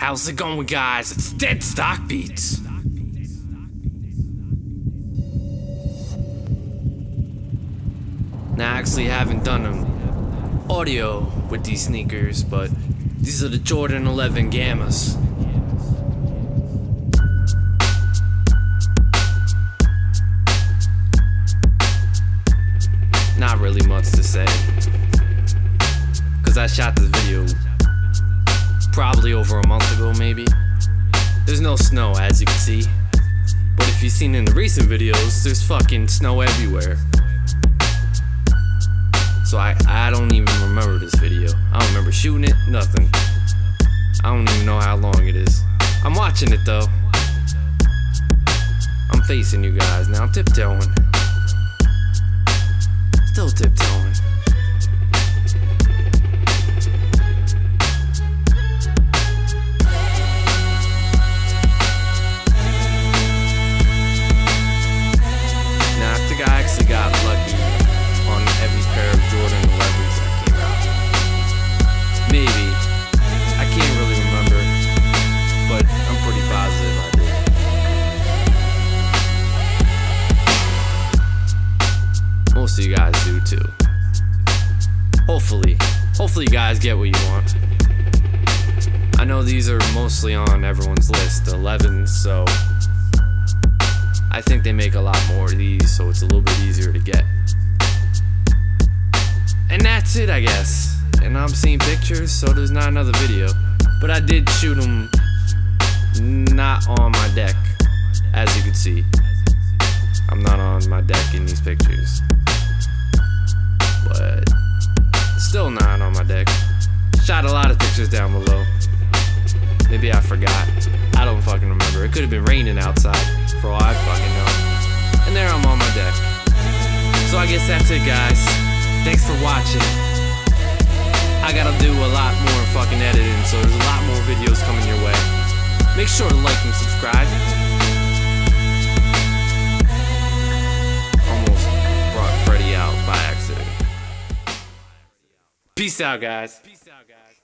How's it going, guys? It's Deadstock Beats. Now, I actually haven't done an audio with these sneakers, but these are the Jordan 11 Gammas. Not really much to say. Because I shot this video probably over a month ago, maybe. There's no snow, as you can see. But if you've seen in the recent videos, there's fucking snow everywhere. So I, I don't even remember this video. I don't remember shooting it, nothing. I don't even know how long it is. I'm watching it though. I'm facing you guys now. I'm tiptoeing. Still tiptoeing. Of you guys do too. Hopefully. Hopefully you guys get what you want. I know these are mostly on everyone's list, 11, so I think they make a lot more of these, so it's a little bit easier to get. And that's it, I guess. And I'm seeing pictures, so there's not another video. But I did shoot them not on my deck, as you can see. I'm not on my deck in these pictures. Still nine on my deck. Shot a lot of pictures down below. Maybe I forgot. I don't fucking remember. It could have been raining outside, for all I fucking know. And there I'm on my deck. So I guess that's it, guys. Thanks for watching. I gotta do a lot more fucking editing, so there's a lot more videos coming your way. Make sure to like and subscribe. Peace out, guys. Peace out, guys.